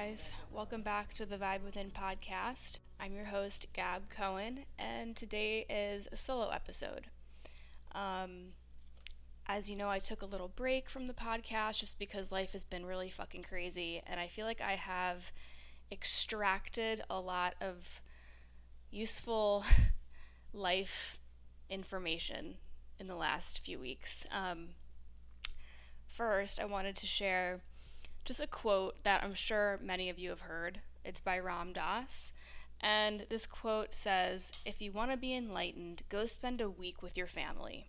guys. Welcome back to the Vibe Within podcast. I'm your host, Gab Cohen, and today is a solo episode. Um, as you know, I took a little break from the podcast just because life has been really fucking crazy, and I feel like I have extracted a lot of useful life information in the last few weeks. Um, first, I wanted to share just a quote that I'm sure many of you have heard. It's by Ram Dass. And this quote says If you want to be enlightened, go spend a week with your family.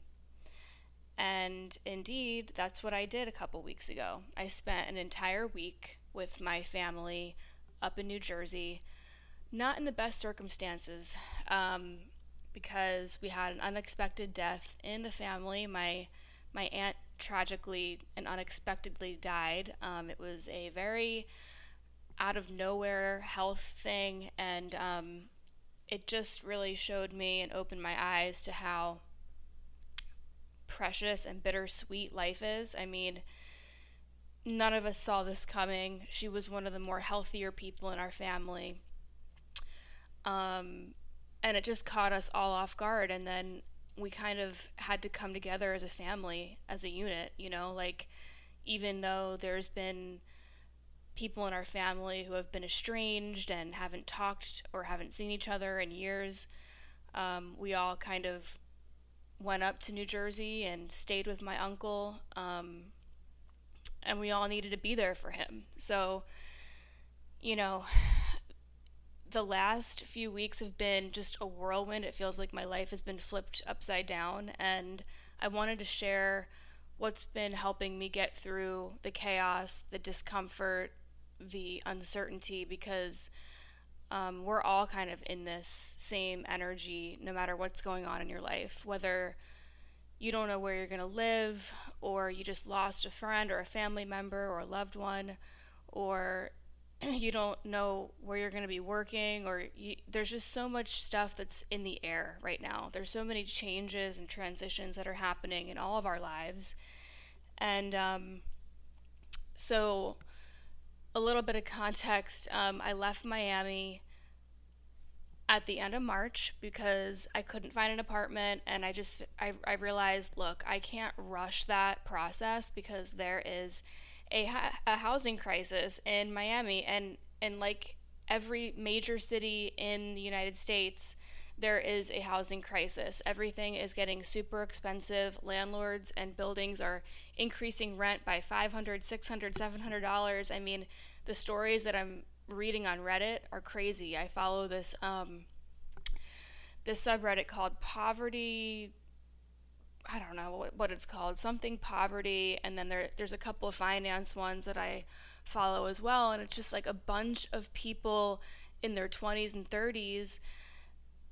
And indeed, that's what I did a couple weeks ago. I spent an entire week with my family up in New Jersey, not in the best circumstances, um, because we had an unexpected death in the family. My my aunt tragically and unexpectedly died. Um, it was a very out of nowhere health thing, and um, it just really showed me and opened my eyes to how precious and bittersweet life is. I mean, none of us saw this coming. She was one of the more healthier people in our family. Um, and it just caught us all off guard. And then we kind of had to come together as a family, as a unit, you know, like even though there's been people in our family who have been estranged and haven't talked or haven't seen each other in years, um, we all kind of went up to New Jersey and stayed with my uncle. Um, and we all needed to be there for him. So, you know, the last few weeks have been just a whirlwind. It feels like my life has been flipped upside down, and I wanted to share what's been helping me get through the chaos, the discomfort, the uncertainty, because um, we're all kind of in this same energy no matter what's going on in your life, whether you don't know where you're going to live, or you just lost a friend or a family member or a loved one, or you don't know where you're going to be working or you, there's just so much stuff that's in the air right now. There's so many changes and transitions that are happening in all of our lives. And um, so a little bit of context um, i left miami at the end of march because i couldn't find an apartment and i just I, I realized look i can't rush that process because there is a, a housing crisis in Miami, and and like every major city in the United States, there is a housing crisis. Everything is getting super expensive. Landlords and buildings are increasing rent by 500, 600, 700 dollars. I mean, the stories that I'm reading on Reddit are crazy. I follow this um, this subreddit called Poverty I don't know what, it's called, something poverty, and then there there's a couple of finance ones that I follow as well, and it's just like a bunch of people in their 20s and 30s,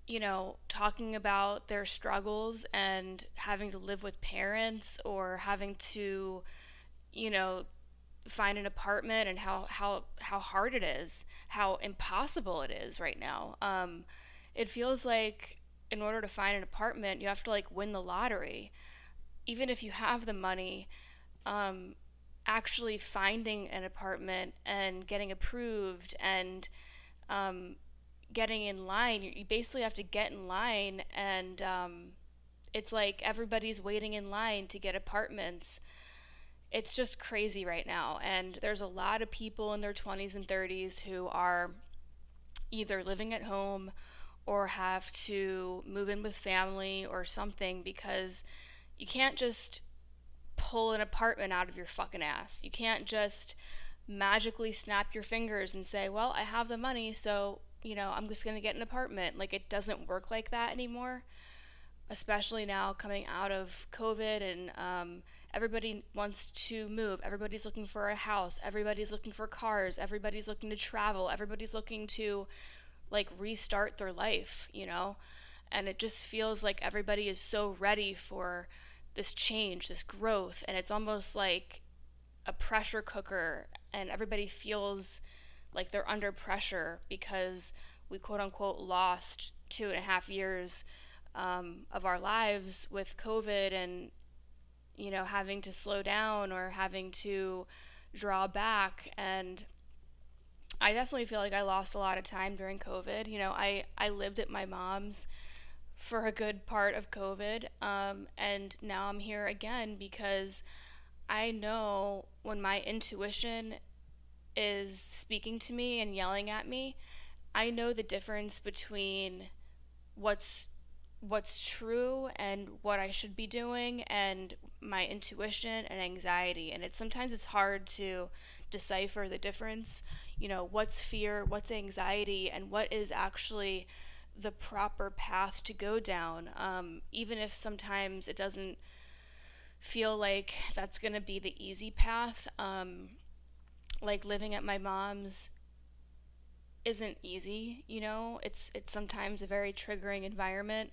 you know, talking about their struggles and having to live with parents or having to, you know, find an apartment and how how how hard it is, how impossible it is right now. Um, it feels like in order to find an apartment, you have to like win the lottery. Even if you have the money, um, actually finding an apartment and getting approved and um, getting in line, you, basically have to get in line, and um, it's like everybody's waiting in line to get apartments. It's just crazy right now, and there's a lot of people in their 20s and 30s who are either living at home or have to move in with family or something because you can't just pull an apartment out of your fucking ass. You can't just magically snap your fingers and say, "Well, I have the money, so, you know, I'm just going to get an apartment." Like it doesn't work like that anymore. Especially now coming out of COVID and um, everybody wants to move. Everybody's looking for a house. Everybody's looking for cars. Everybody's looking to travel. Everybody's looking to like restart their life, you know? And it just feels like everybody is so ready for this change, this growth, and it's almost like a pressure cooker, and everybody feels like they're under pressure because we quote unquote lost two and a half years um, of our lives with COVID and, you know, having to slow down or having to draw back. And I definitely feel like I lost a lot of time during COVID. You know, I, I lived at my mom's for a good part of COVID. Um, and now I'm here again because I know when my intuition is speaking to me and yelling at me, I know the difference between what's what's true and what I should be doing and my intuition and anxiety and it's sometimes it's hard to decipher the difference you know what's fear what's anxiety and what is actually the proper path to go down um, even if sometimes it doesn't feel like that's going to be the easy path um, like living at my mom's isn't easy, you know. It's it's sometimes a very triggering environment.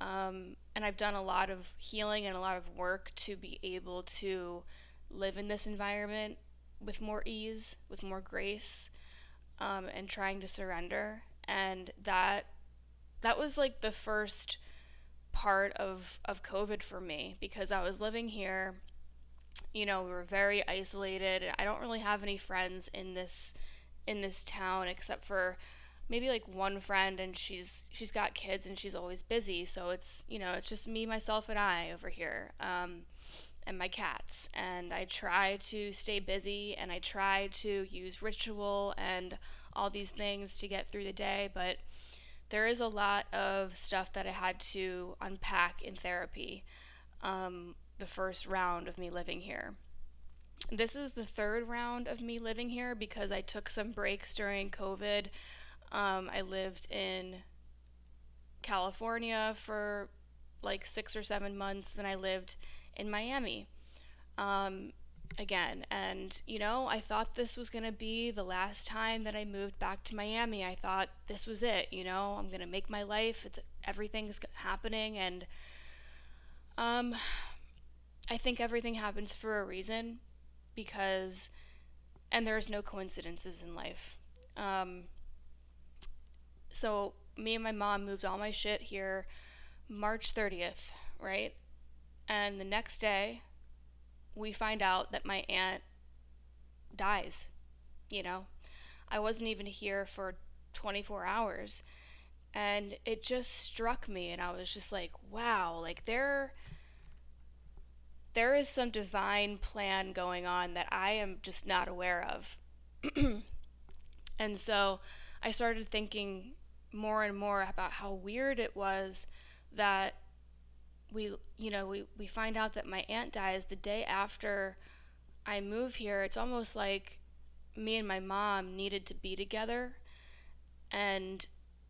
Um, and I've done a lot of healing and a lot of work to be able to live in this environment with more ease, with more grace, um, and trying to surrender. And that that was like the first part of of COVID for me because I was living here. You know, we were very isolated. I don't really have any friends in this in this town except for maybe like one friend and she's she's got kids and she's always busy so it's you know it's just me myself and i over here um, and my cats and i try to stay busy and i try to use ritual and all these things to get through the day but there is a lot of stuff that i had to unpack in therapy um, the first round of me living here this is the third round of me living here because I took some breaks during COVID. Um, I lived in California for like six or seven months, then I lived in Miami um, again. And, you know, I thought this was going to be the last time that I moved back to Miami. I thought this was it, you know, I'm going to make my life, it's everything's happening. And um, I think everything happens for a reason because, and there's no coincidences in life. Um, so me and my mom moved all my shit here March 30th, right? And the next day, we find out that my aunt dies. You know, I wasn't even here for 24 hours. And it just struck me, and I was just like, wow, like there there is some divine plan going on that I am just not aware of. and so I started thinking more and more about how weird it was that we you know we, we find out that my aunt dies the day after I move here. It's almost like me and my mom needed to be together and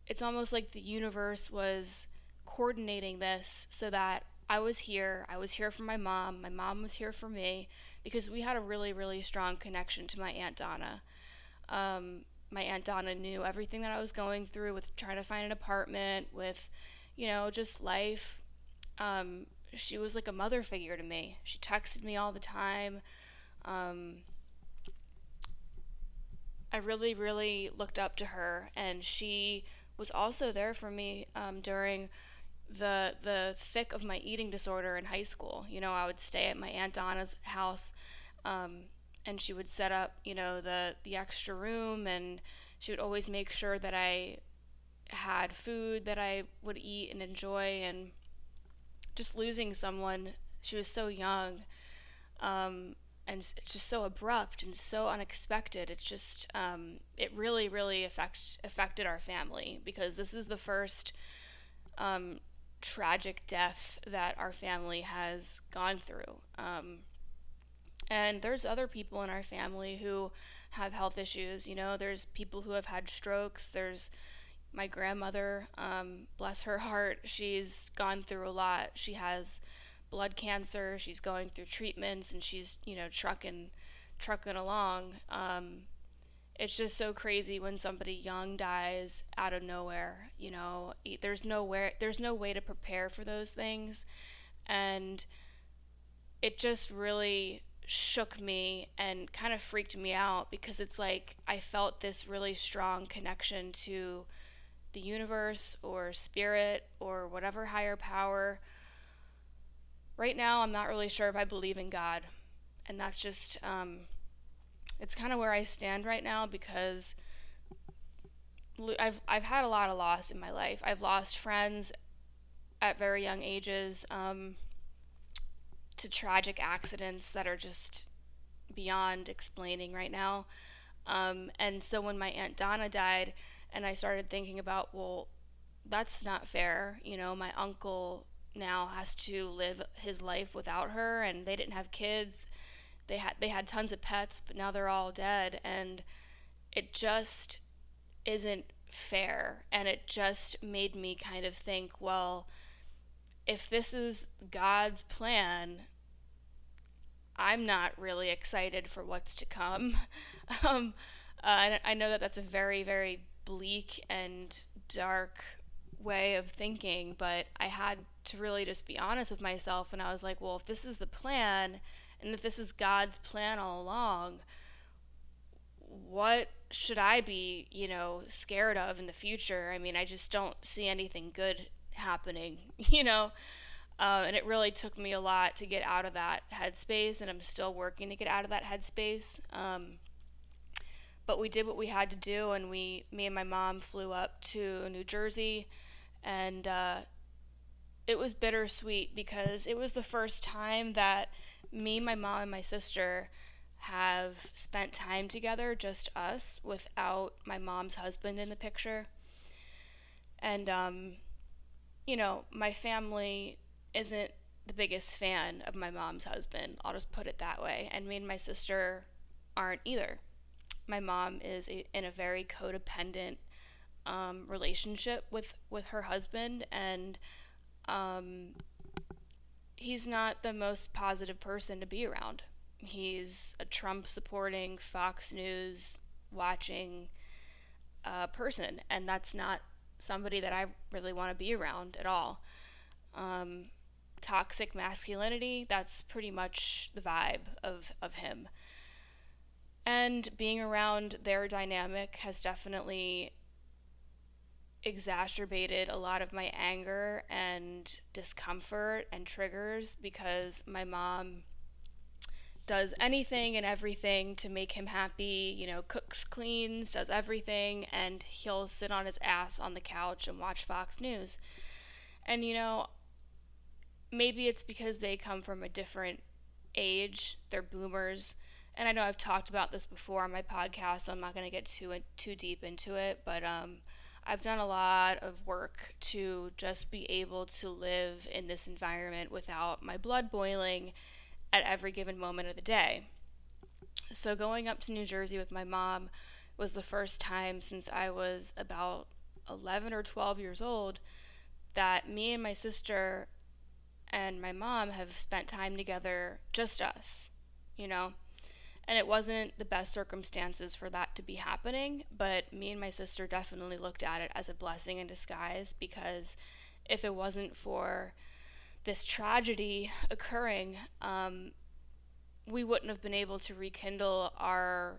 it's almost like the universe was coordinating this so that I was here. I was here for my mom. My mom was here for me because we had a really, really strong connection to my Aunt Donna. Um, my Aunt Donna knew everything that I was going through with trying to find an apartment, with, you know, just life. Um, she was like a mother figure to me. She texted me all the time. Um, I really, really looked up to her, and she was also there for me um, during the the thick of my eating disorder in high school. You know, I would stay at my aunt Donna's house, um, and she would set up, you know, the the extra room, and she would always make sure that I had food that I would eat and enjoy. And just losing someone, she was so young, um, and it's just so abrupt and so unexpected. It's just um, it really, really affect affected our family because this is the first. Um, tragic death that our family has gone through. Um, and there's other people in our family who have health issues. You know, there's people who have had strokes. There's my grandmother, um, bless her heart, she's gone through a lot. She has blood cancer. She's going through treatments, and she's you know trucking, trucking along. Um, it's just so crazy when somebody young dies out of nowhere you know there's nowhere there's no way to prepare for those things and it just really shook me and kind of freaked me out because it's like I felt this really strong connection to the universe or spirit or whatever higher power. Right now, I'm not really sure if I believe in God, and that's just um, it's kind of where I stand right now because I've I've had a lot of loss in my life. I've lost friends at very young ages um, to tragic accidents that are just beyond explaining right now. Um, and so when my aunt Donna died, and I started thinking about, well, that's not fair. You know, my uncle now has to live his life without her, and they didn't have kids. They had they had tons of pets, but now they're all dead, and it just isn't fair. And it just made me kind of think, well, if this is God's plan, I'm not really excited for what's to come. um, uh, I know that that's a very, very bleak and dark way of thinking, but I had to really just be honest with myself. And I was like, well, if this is the plan, and if this is God's plan all along, what should I be, you know, scared of in the future? I mean, I just don't see anything good happening, you know? Uh, and it really took me a lot to get out of that headspace, and I'm still working to get out of that headspace. Um, but we did what we had to do, and we, me and my mom, flew up to New Jersey, and uh, it was bittersweet because it was the first time that me, my mom, and my sister have spent time together, just us, without my mom's husband in the picture. And, um, you know, my family isn't the biggest fan of my mom's husband. I'll just put it that way. And me and my sister aren't either. My mom is a, in a very codependent um, relationship with with her husband, and um, he's not the most positive person to be around. He's a Trump supporting, Fox News watching uh, person, and that's not somebody that I really want to be around at all. Um, toxic masculinity, that's pretty much the vibe of, of him. And being around their dynamic has definitely exacerbated a lot of my anger and discomfort and triggers because my mom does anything and everything to make him happy, you know, cooks, cleans, does everything, and he'll sit on his ass on the couch and watch Fox News. And, you know, maybe it's because they come from a different age. They're boomers. And I know I've talked about this before on my podcast, so I'm not going to get too too deep into it, but um, I've done a lot of work to just be able to live in this environment without my blood boiling at every given moment of the day. So going up to New Jersey with my mom was the first time since I was about 11 or 12 years old that me and my sister and my mom have spent time together, just us, you know? And it wasn't the best circumstances for that to be happening, but me and my sister definitely looked at it as a blessing in disguise because if it wasn't for this tragedy occurring, um, we wouldn't have been able to rekindle our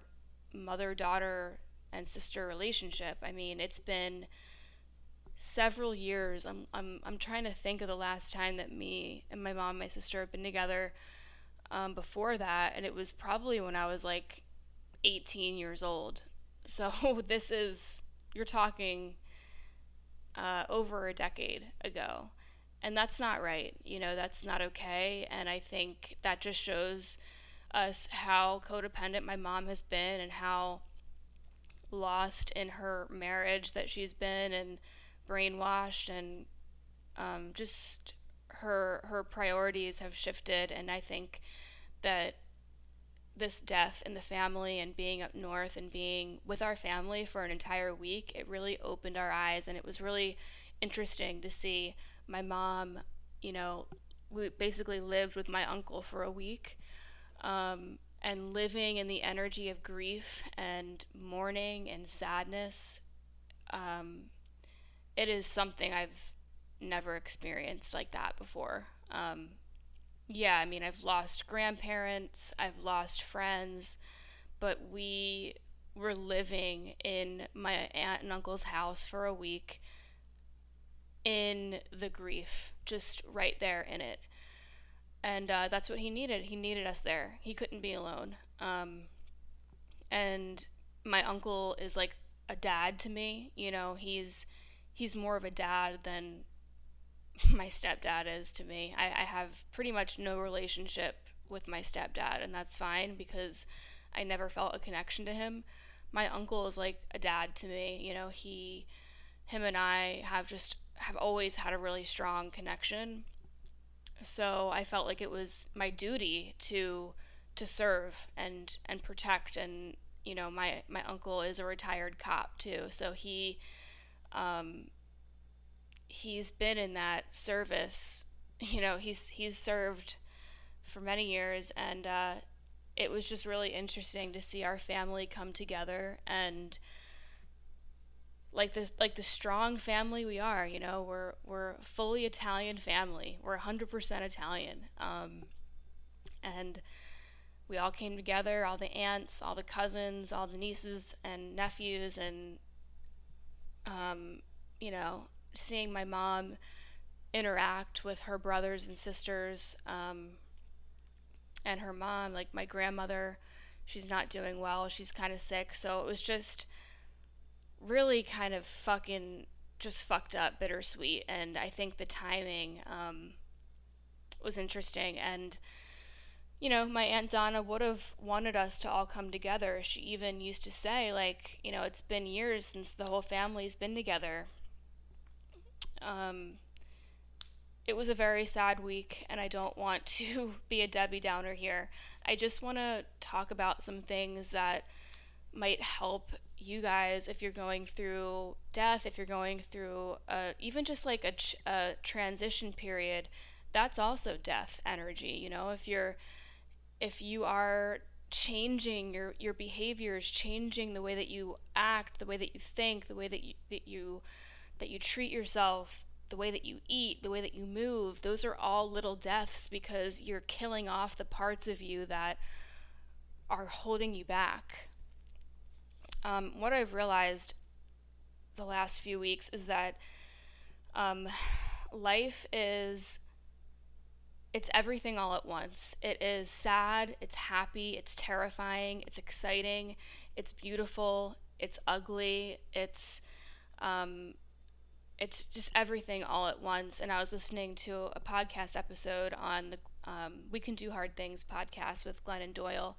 mother daughter and sister relationship. I mean, it's been several years. I'm I'm I'm trying to think of the last time that me and my mom and my sister have been together um, before that, and it was probably when I was like 18 years old. So this is you're talking uh, over a decade ago, and that's not right. You know that's not okay, and I think that just shows us how codependent my mom has been and how lost in her marriage that she's been and brainwashed and um, just her her priorities have shifted and I think that this death in the family and being up north and being with our family for an entire week it really opened our eyes and it was really interesting to see my mom you know we basically lived with my uncle for a week um, and living in the energy of grief and mourning and sadness um, it is something I've never experienced like that before. Um, yeah, I mean, I've lost grandparents, I've lost friends, but we were living in my aunt and uncle's house for a week in the grief, just right there in it. And uh, that's what he needed. He needed us there. He couldn't be alone. Um, and my uncle is like a dad to me. You know, he's he's more of a dad than my stepdad is to me. I, I have pretty much no relationship with my stepdad, and that's fine because I never felt a connection to him. My uncle is like a dad to me. You know, he, him and I have just have always had a really strong connection. So I felt like it was my duty to to serve and and protect and you know my my uncle is a retired cop too so he um he's been in that service you know he's he's served for many years and uh it was just really interesting to see our family come together and like this like the strong family we are you know we're we're fully italian family. We're 100% italian um, and we all came together all the aunts all the cousins all the nieces and nephews and um, you know seeing my mom interact with her brothers and sisters um, and her mom like my grandmother she's not doing well she's kind of sick so it was just really kind of fucking just fucked up bittersweet and i think the timing um, was interesting and you know, my Aunt Donna would have wanted us to all come together. She even used to say, like, you know, it's been years since the whole family's been together. Um, it was a very sad week, and I don't want to be a Debbie Downer here. I just want to talk about some things that might help you guys if you're going through death, if you're going through a, even just like a, a transition period. That's also death energy, you know, if you're if you are changing your your behaviors, changing the way that you act, the way that you think, the way that you that you that you treat yourself, the way that you eat, the way that you move, those are all little deaths because you're killing off the parts of you that are holding you back. Um, what I've realized the last few weeks is that um, life is it's everything all at once. It is sad, it's happy, it's terrifying, it's exciting, it's beautiful, it's ugly, it's um, it's just everything all at once. And I was listening to a podcast episode on the um, We Can Do Hard Things podcast with Glennon Doyle,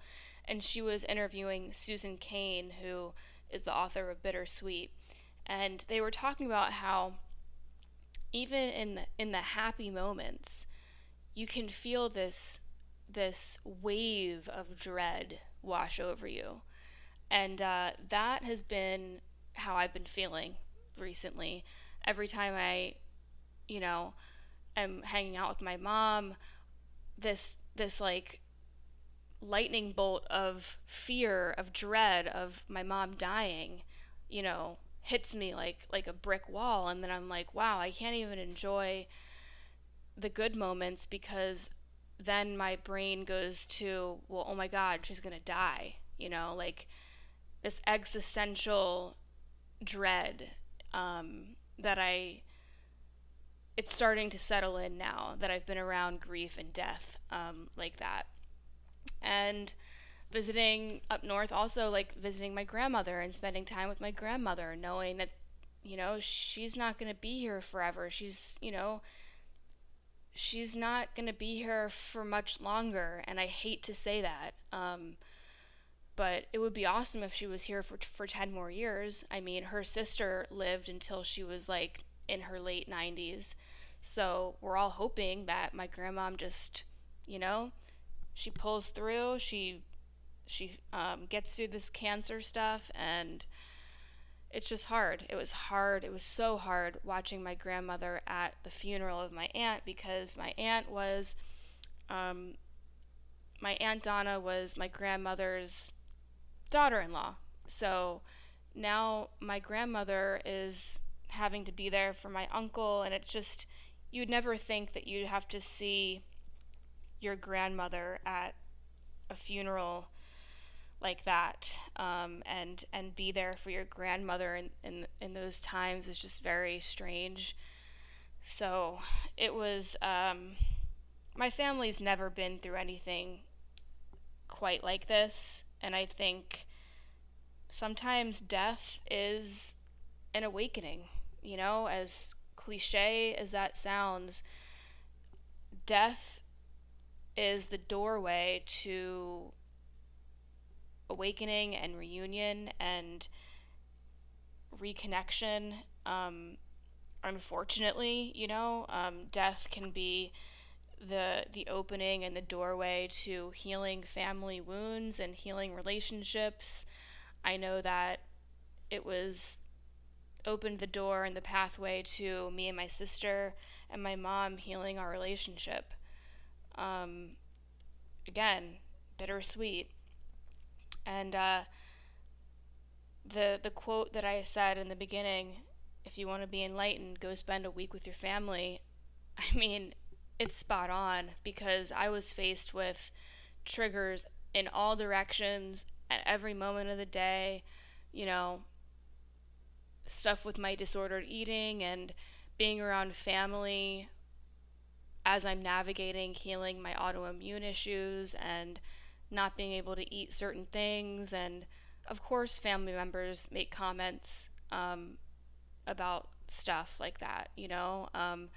and she was interviewing Susan Cain, who is the author of Bittersweet, and they were talking about how even in the, in the happy moments you can feel this this wave of dread wash over you. And uh, that has been how I've been feeling recently. Every time I, you know, am hanging out with my mom, this this like lightning bolt of fear, of dread, of my mom dying, you know, hits me like like a brick wall and then I'm like, wow, I can't even enjoy the good moments because then my brain goes to, well, oh my God, she's going to die. You know, like this existential dread um, that I, it's starting to settle in now that I've been around grief and death um, like that. And visiting up north, also like visiting my grandmother and spending time with my grandmother, knowing that, you know, she's not going to be here forever. She's, you know, she's not going to be here for much longer, and I hate to say that. Um, but it would be awesome if she was here for for 10 more years. I mean, her sister lived until she was like in her late 90s. So, we're all hoping that my grandmom just, you know, she pulls through, she she um, gets through this cancer stuff and it's just hard. It was hard. It was so hard watching my grandmother at the funeral of my aunt because my aunt was, um, my aunt Donna was my grandmother's daughter in law. So now my grandmother is having to be there for my uncle, and it's just, you'd never think that you'd have to see your grandmother at a funeral like that um, and and be there for your grandmother in, in in those times is just very strange so it was um, my family's never been through anything quite like this and i think sometimes death is an awakening, you know, as cliche as that sounds. Death is the doorway to awakening and reunion and reconnection. Um, unfortunately, you know, um, death can be the the opening and the doorway to healing family wounds and healing relationships. I know that it was opened the door and the pathway to me and my sister and my mom healing our relationship. Um, again, bittersweet. And uh, the the quote that I said in the beginning, if you want to be enlightened, go spend a week with your family. I mean, it's spot on because I was faced with triggers in all directions at every moment of the day. You know, stuff with my disordered eating and being around family as I'm navigating healing my autoimmune issues and not being able to eat certain things. And of course, family members make comments um, about stuff like that, you know. Um,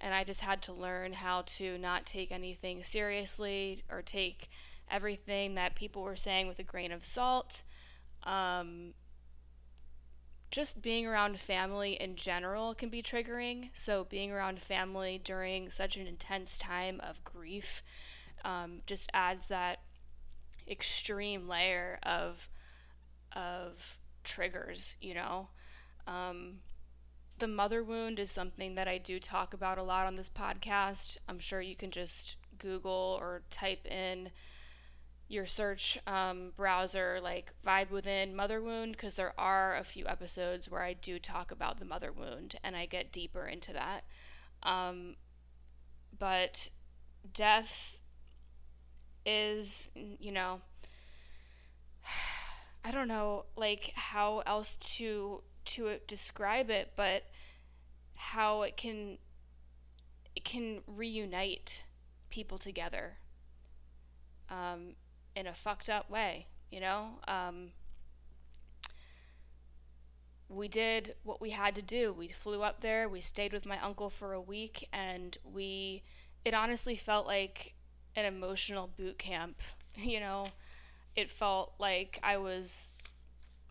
and I just had to learn how to not take anything seriously or take everything that people were saying with a grain of salt. Um, just being around family in general can be triggering. So, being around family during such an intense time of grief um, just adds that extreme layer of of triggers, you know. Um, the mother wound is something that I do talk about a lot on this podcast. I'm sure you can just Google or type in your search um, browser like vibe within mother wound because there are a few episodes where i do talk about the mother wound and i get deeper into that. Um, but death is you know i don't know like how else to to describe it but how it can it can reunite people together. Um, in a fucked up way, you know? Um, we did what we had to do. We flew up there, we stayed with my uncle for a week, and we, it honestly felt like an emotional boot camp, you know? It felt like I was,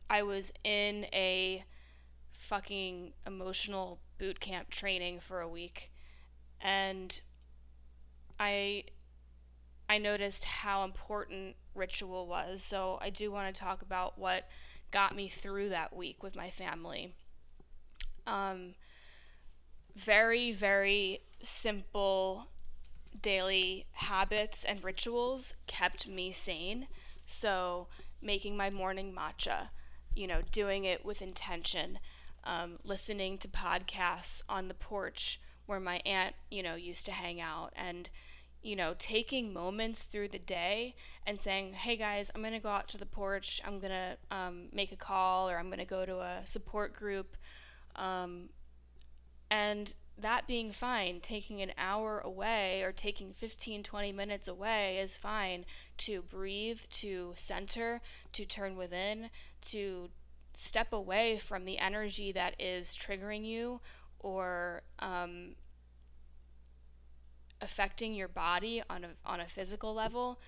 I was in a fucking emotional boot camp training for a week. And I I noticed how important ritual was. So I do want to talk about what got me through that week with my family. Um, very, very simple daily habits and rituals kept me sane. So, making my morning matcha, you know, doing it with intention, um, listening to podcasts on the porch where my aunt, you know, used to hang out, and you know, taking moments through the day and saying, hey guys, I'm going to go out to the porch, I'm going to um, make a call, or I'm going to go to a support group. Um, and that being fine, taking an hour away or taking 15, 20 minutes away is fine to breathe, to center, to turn within, to step away from the energy that is triggering you or um, affecting your body on a, on a physical level,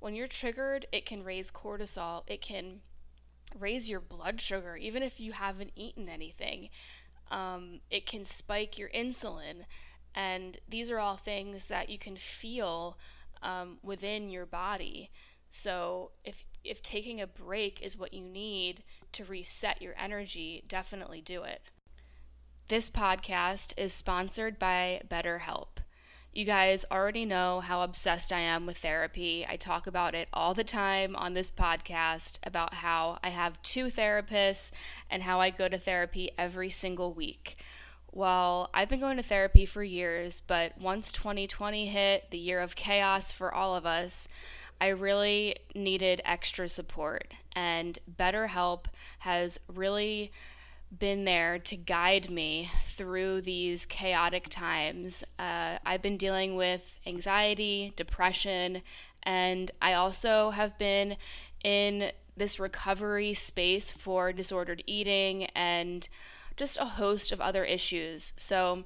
when you're triggered, it can raise cortisol. It can raise your blood sugar, even if you haven't eaten anything. Um, it can spike your insulin. And these are all things that you can feel um, within your body. So if if taking a break is what you need to reset your energy, definitely do it. This podcast is sponsored by BetterHelp. You guys already know how obsessed I am with therapy. I talk about it all the time on this podcast about how I have two therapists and how I go to therapy every single week. Well, I've been going to therapy for years, but once 2020 hit, the year of chaos for all of us, I really needed extra support. And BetterHelp has really been there to guide me through these chaotic times. Uh, I've been dealing with anxiety, depression, and I also have been in this recovery space for disordered eating and just a host of other issues. So,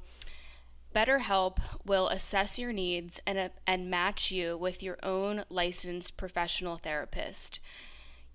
BetterHelp will assess your needs and, and match you with your own licensed professional therapist.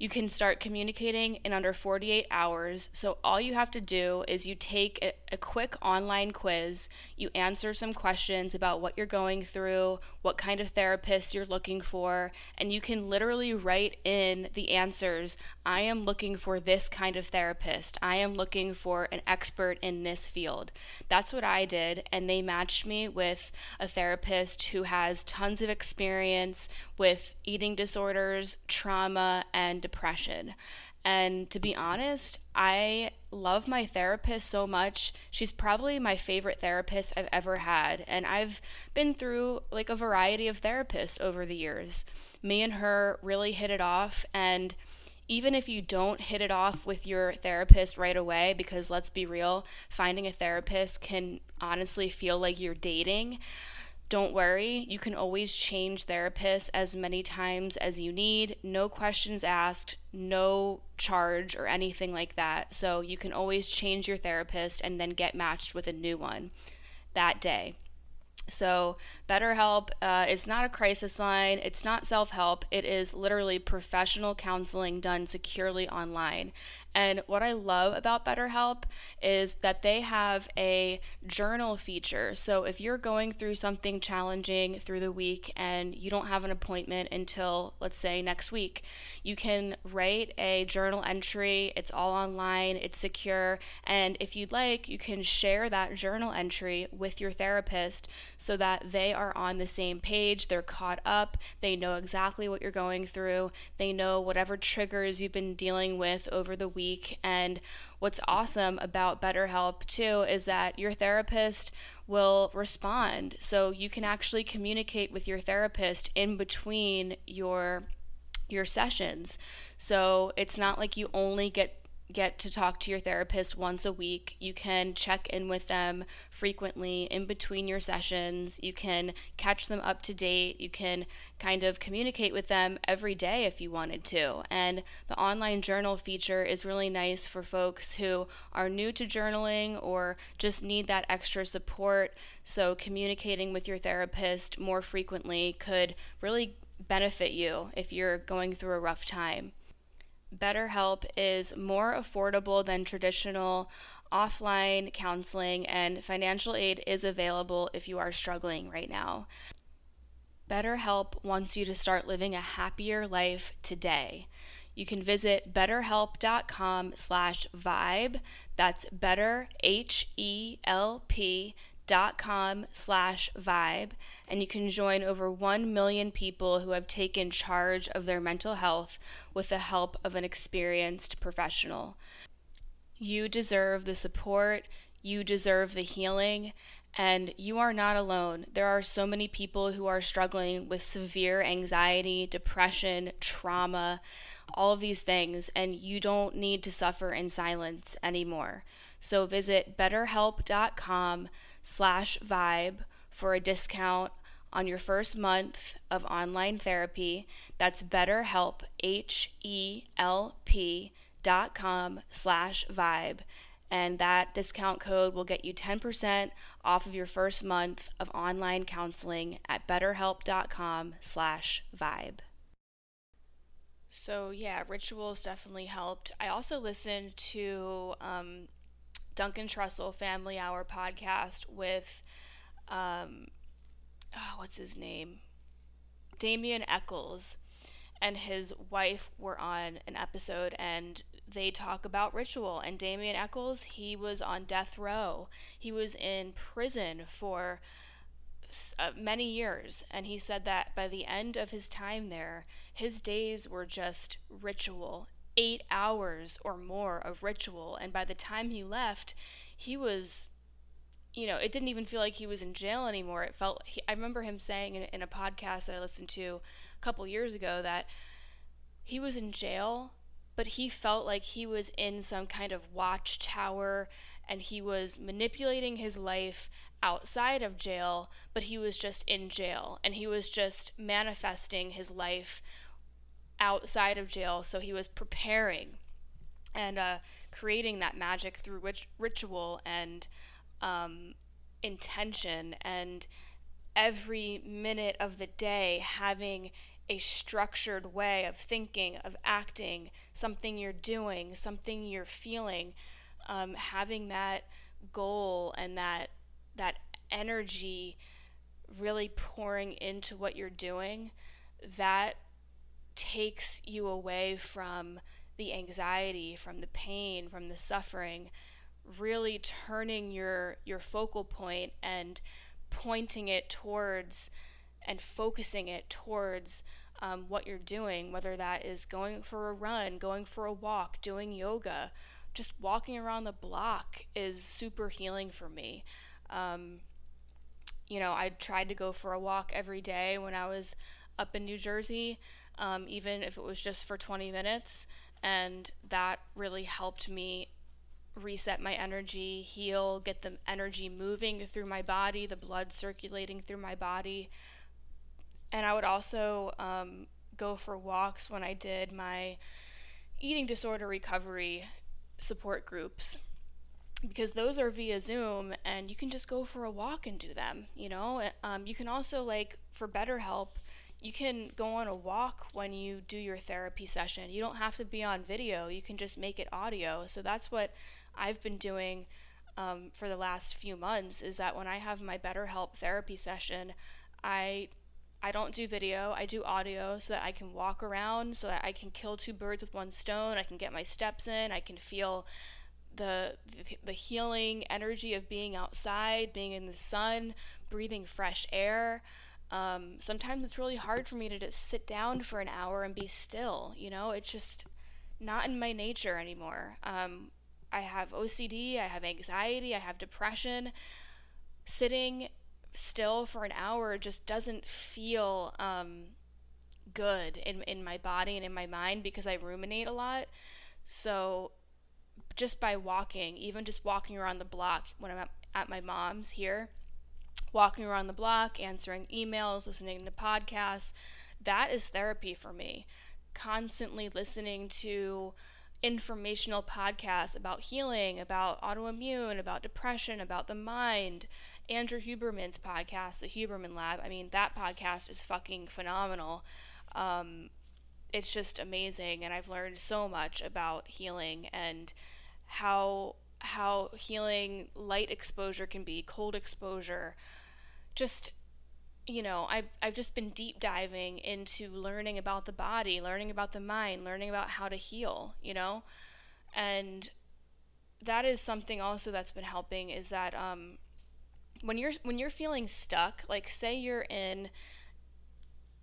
You can start communicating in under 48 hours. So, all you have to do is you take a, a, quick online quiz, you answer some questions about what you're going through, what kind of therapist you're looking for, and you can literally write in the answers I am looking for this kind of therapist. I am looking for an expert in this field. That's what I did, and they matched me with a therapist who has tons of experience with eating disorders, trauma, and depression. And to be honest, I love my therapist so much. She's probably my favorite therapist I've ever had. And I've been through like a variety of therapists over the years. Me and her really hit it off. And even if you don't hit it off with your therapist right away, because let's be real, finding a therapist can honestly feel like you're dating. Don't worry, you can always change therapists as many times as you need. No questions asked, no charge or anything like that. So you can always change your therapist and then get matched with a new one that day. So, BetterHelp uh, is not a crisis line, it's not self help, it is literally professional counseling done securely online. And what I love about BetterHelp is that they have a journal feature. So if you're going through something challenging through the week and you don't have an appointment until, let's say, next week, you can write a journal entry. It's all online, it's secure. And if you'd like, you can share that journal entry with your therapist so that they are on the same page. They're caught up. They know exactly what you're going through. They know whatever triggers you've been dealing with over the week. And what's awesome about BetterHelp too is that your therapist will respond. So you can actually communicate with your therapist in between your your sessions. So it's not like you only get get to talk to your therapist once a week. You can check in with them frequently in between your sessions. You can catch them up to date. You can kind of communicate with them every day if you wanted to. And the online journal feature is really nice for folks who are new to journaling or just need that extra support. So, communicating with your therapist more frequently could really benefit you if you're going through a rough time. BetterHelp is more affordable than traditional offline counseling, and financial aid is available if you are struggling right now. BetterHelp wants you to start living a happier life today. You can visit betterhelp.com slash vibe. That's better, H-E-L-P dot com slash vibe and you can join over 1 million people who have taken charge of their mental health with the help of an experienced professional. You deserve the support, you deserve the healing, and you are not alone. There are so many people who are struggling with severe anxiety, depression, trauma, all of these things, and you don't need to suffer in silence anymore. So visit betterhelp.com slash vibe for a discount on your first month of online therapy. That's BetterHelp, H-E-L-P dot com slash vibe. And that discount code will get you 10% off of your first month of online counseling at betterhelp.com slash vibe. So yeah, rituals definitely helped. I also listened to um, Duncan Trussell Family Hour podcast with um, oh, what's his name? Damien Echols and his wife were on an episode and they talk about ritual. And Damien Echols he was on death row. He was in prison for uh, many years. And he said that by the end of his time there his days were just ritual 8 hours or more of ritual and by the time he left he was you know, it didn't even feel like he was in jail anymore. It felt, he, I remember him saying in, in a podcast that I listened to a couple years ago that he was in jail, but he felt like he was in some kind of watchtower and he was manipulating his life outside of jail, but he was just in jail and he was just manifesting his life outside of jail. So he was preparing and uh, creating that magic through rit- ritual and um, intention and every minute of the day having a structured way of thinking, of acting, something you're doing, something you're feeling, um, having that goal and that that energy really pouring into what you're doing, that takes you away from the anxiety, from the pain, from the suffering, really turning your your focal point and pointing it towards and focusing it towards um, what you're doing, whether that is going for a run, going for a walk, doing yoga, just walking around the block is super healing for me. Um, you know, I tried to go for a walk every day when I was up in New Jersey, um, even if it was just for 20 minutes. And that really helped me reset my energy, heal, get the energy moving through my body, the blood circulating through my body. And I would also um, go for walks when I did my eating disorder recovery support groups because those are via Zoom and you can just go for a walk and do them, you know? Um, you can also, like, for BetterHelp, you can go on a walk when you do your therapy session. You don't have to be on video, you can just make it audio. So that's what I've been doing um, for the last few months is that when I have my BetterHelp therapy session, I I don't do video, I do audio so that I can walk around, so that I can kill two birds with one stone. I can get my steps in, I can feel the the healing energy of being outside, being in the sun, breathing fresh air. Um, sometimes it's really hard for me to just sit down for an hour and be still. You know, it's just not in my nature anymore. Um, I have OCD, I have anxiety, I have depression. Sitting still for an hour just doesn't feel um, good in, in my body and in my mind because I ruminate a lot. So just by walking, even just walking around the block when I'm at, at my mom's here, walking around the block, answering emails, listening to podcasts, that is therapy for me. Constantly listening to informational podcasts about healing, about autoimmune, about depression, about the mind. Andrew Huberman's podcast, The Huberman Lab. I mean, that podcast is fucking phenomenal. Um, it's just amazing, and I've learned so much about healing and how how healing light exposure can be, cold exposure. Just you know, I've, I've just been deep diving into learning about the body, learning about the mind, learning about how to heal, you know? And that is something also that's been helping is that um, when you're when you're feeling stuck, like say you're in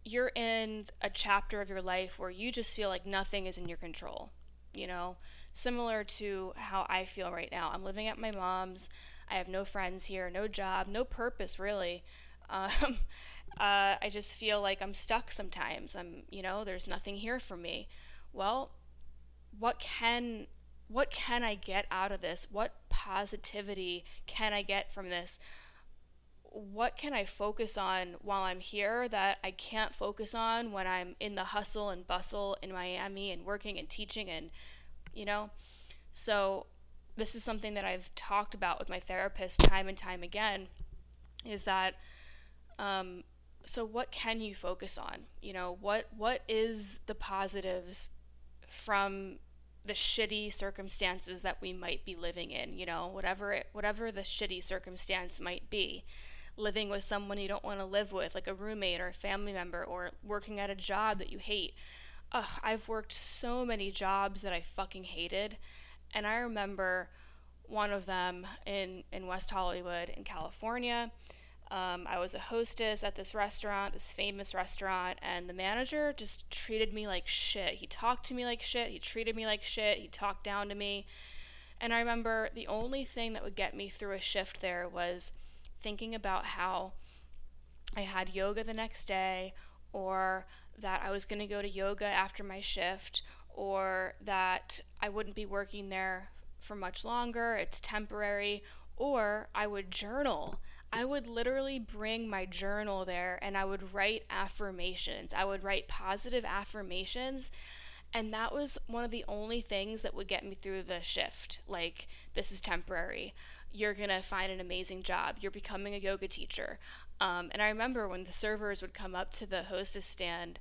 you're in a chapter of your life where you just feel like nothing is in your control, you know? similar to how I feel right now. I'm living at my mom's. I have no friends here, no job, no purpose really. Um, uh, I just feel like I'm stuck sometimes. I'm, you know, there's nothing here for me. Well, what can what can I get out of this? What positivity can I get from this? What can I focus on while I'm here that I can't focus on when I'm in the hustle and bustle in Miami and working and teaching and you know? So, this is something that I've talked about with my therapist time and time again is that um, so what can you focus on you know what what is the positives from the shitty circumstances that we might be living in you know whatever it, whatever the shitty circumstance might be living with someone you don't want to live with like a roommate or a family member or working at a job that you hate ugh, I've worked so many jobs that I fucking hated. And I remember one of them in, in West Hollywood in California. Um, I was a hostess at this restaurant, this famous restaurant, and the manager just treated me like shit. He talked to me like shit. He treated me like shit. He talked down to me. And I remember the only thing that would get me through a shift there was thinking about how I had yoga the next day or that I was going to go to yoga after my shift or that I wouldn't be working there for much longer, it's temporary, or I would journal. I would literally bring my journal there and I would write affirmations. I would write positive affirmations. And that was one of the only things that would get me through the shift. Like, this is temporary. You're going to find an amazing job. You're becoming a yoga teacher. Um, and I remember when the servers would come up to the hostess stand,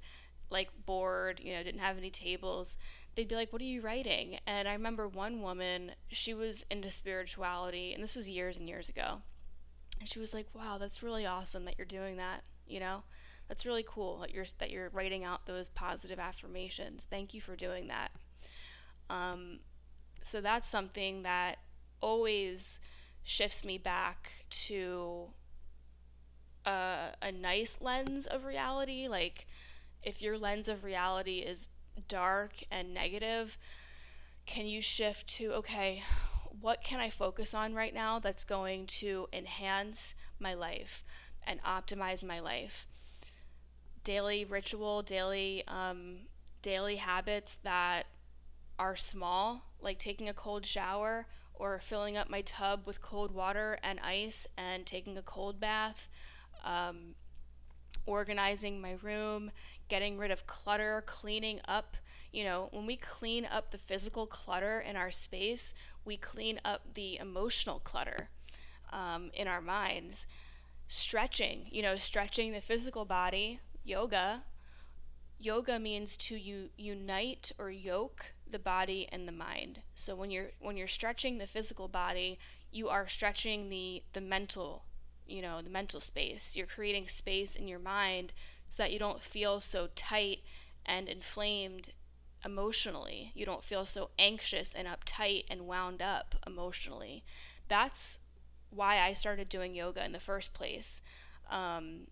like bored, you know, didn't have any tables, they'd be like, What are you writing? And I remember one woman, she was into spirituality, and this was years and years ago. And she was like, "Wow, that's really awesome that you're doing that. You know, that's really cool that you're that you're writing out those positive affirmations. Thank you for doing that." Um, so that's something that always shifts me back to a, a nice lens of reality. Like, if your lens of reality is dark and negative, can you shift to, okay, what can I focus on right now that's going to enhance my life and optimize my life? Daily ritual, daily um, daily habits that are small, like taking a cold shower or filling up my tub with cold water and ice and taking a cold bath, um, organizing my room, getting rid of clutter, cleaning up. You know, when we clean up the physical clutter in our space, we clean up the emotional clutter um, in our minds. Stretching, you know, stretching the physical body, yoga. Yoga means to u- unite or yoke the body and the mind. So when you're when you're stretching the physical body, you are stretching the the mental, you know, the mental space. You're creating space in your mind so that you don't feel so tight and inflamed emotionally. You don't feel so anxious and uptight and wound up emotionally. That's why I started doing yoga in the first place. Um,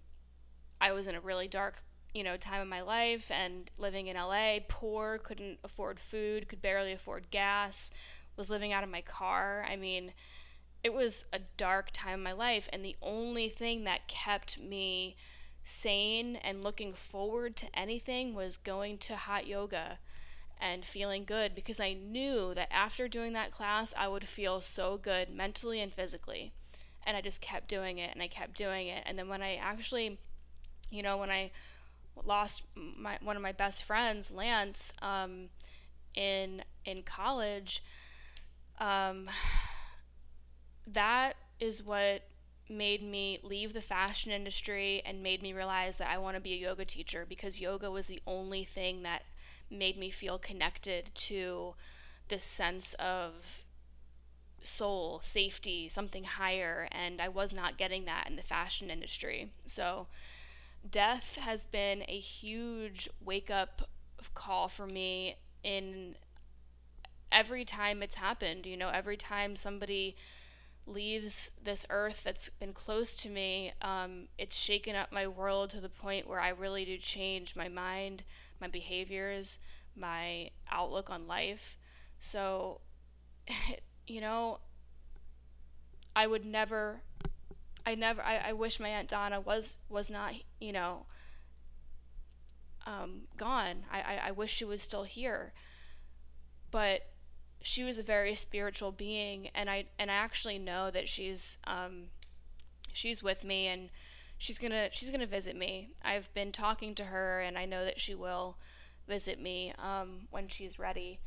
I was in a really dark, you know, time in my life and living in LA, poor, couldn't afford food, could barely afford gas, was living out of my car. I mean, it was a dark time in my life, and the only thing that kept me sane and looking forward to anything was going to hot yoga and feeling good because I knew that after doing that class, I would feel so good mentally and physically. And I just kept doing it and I kept doing it. And then when I actually, you know, when I lost my one of my best friends, Lance, um, in in college, um, that is what made me leave the fashion industry and made me realize that I want to be a yoga teacher because yoga was the only thing that made me feel connected to this sense of soul, safety, something higher, and I was not getting that in the fashion industry. So, death has been a huge wake up call for me in every time it's happened. You know, every time somebody leaves this earth that's been close to me, um, it's shaken up my world to the point where I really do change my mind my behaviors, my outlook on life. So, you know, I would never I never I, I wish my Aunt Donna was was not, you know, um, gone. I, I, I wish she was still here. But she was a very spiritual being and I and I actually know that she's um, she's with me and she's gonna she's gonna visit me. I've been talking to her, and I know that she will visit me um, when she's ready.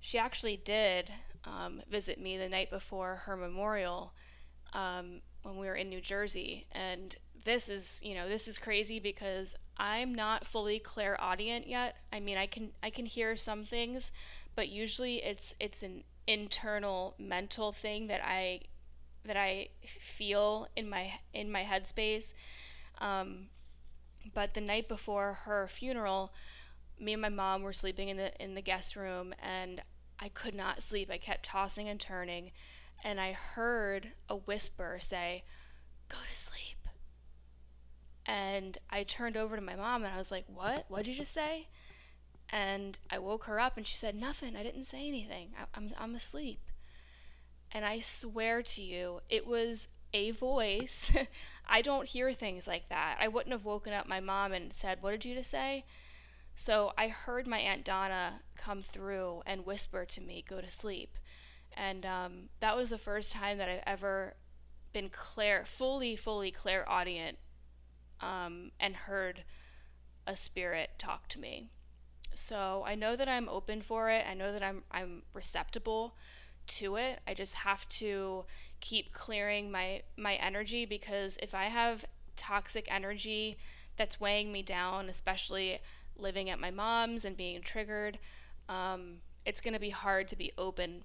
She actually did um, visit me the night before her memorial um, when we were in New Jersey, and this is you know this is crazy because I'm not fully clairaudient yet. I mean, I can I can hear some things, but usually it's it's an internal mental thing that I that I feel in my in my headspace. Um, but the night before her funeral, me and my mom were sleeping in the in the guest room, and I could not sleep. I kept tossing and turning, and I heard a whisper say, "Go to sleep." And I turned over to my mom, and I was like, "What? What'd you just say?" And I woke her up, and she said, "Nothing. I didn't say anything. I, I'm I'm asleep." And I swear to you, it was a voice. I don't hear things like that. I wouldn't have woken up my mom and said, What did you just say? So I heard my Aunt Donna come through and whisper to me, Go to sleep. And um, that was the first time that I've ever been clear, fully, fully clairaudient, um, and heard a spirit talk to me. So I know that I'm open for it. I know that I'm I'm receptible to it. I just have to keep clearing my my energy because if I have toxic energy that's weighing me down, especially living at my mom's and being triggered, um, it's going to be hard to be open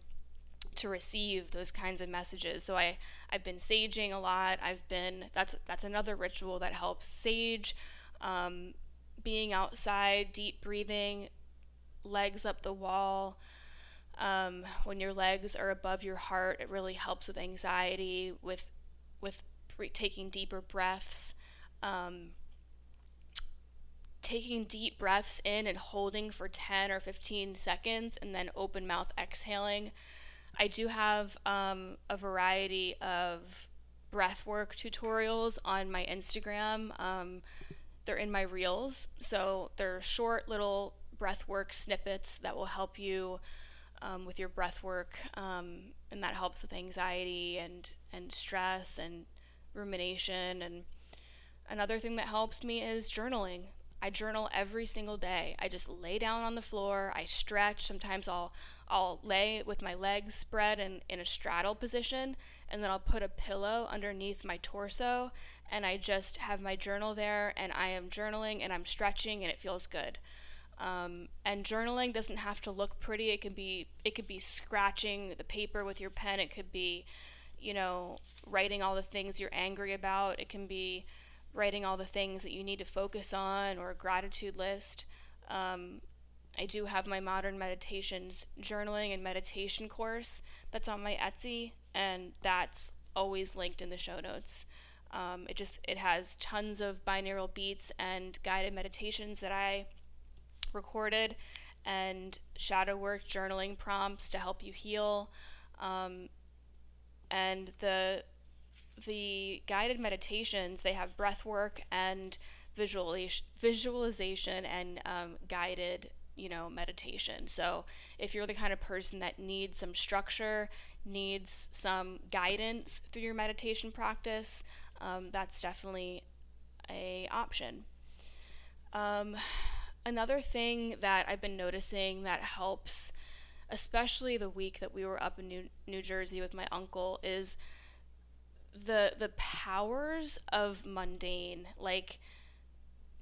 to receive those kinds of messages. So I I've been saging a lot. I've been that's that's another ritual that helps sage, um, being outside, deep breathing, legs up the wall. Um, when your legs are above your heart, it really helps with anxiety, with with taking deeper breaths. Um, taking deep breaths in and holding for 10 or 15 seconds and then open mouth exhaling. I do have um, a variety of breathwork tutorials on my Instagram. Um, they're in my reels, so they're short little breathwork snippets that will help you um, with your breathwork, um, and that helps with anxiety and and stress and rumination. And another thing that helps me is journaling. I journal every single day. I just lay down on the floor, I stretch. Sometimes I'll I'll lay with my legs spread and in a straddle position, and then I'll put a pillow underneath my torso, and I just have my journal there, and I am journaling and I'm stretching, and it feels good. Um, and journaling doesn't have to look pretty. It can be it could be scratching the paper with your pen. It could be, you know, writing all the things you're angry about. It can be writing all the things that you need to focus on or a gratitude list. Um, I do have my modern meditations journaling and meditation course that's on my Etsy, and that's always linked in the show notes. Um, it just it has tons of binaural beats and guided meditations that I recorded, and shadow work journaling prompts to help you heal. Um, and the the guided meditations they have breath work and visualization, visualization and um, guided you know meditation so if you're the kind of person that needs some structure needs some guidance through your meditation practice um, that's definitely a option um, another thing that i've been noticing that helps especially the week that we were up in new, new jersey with my uncle is the the powers of mundane like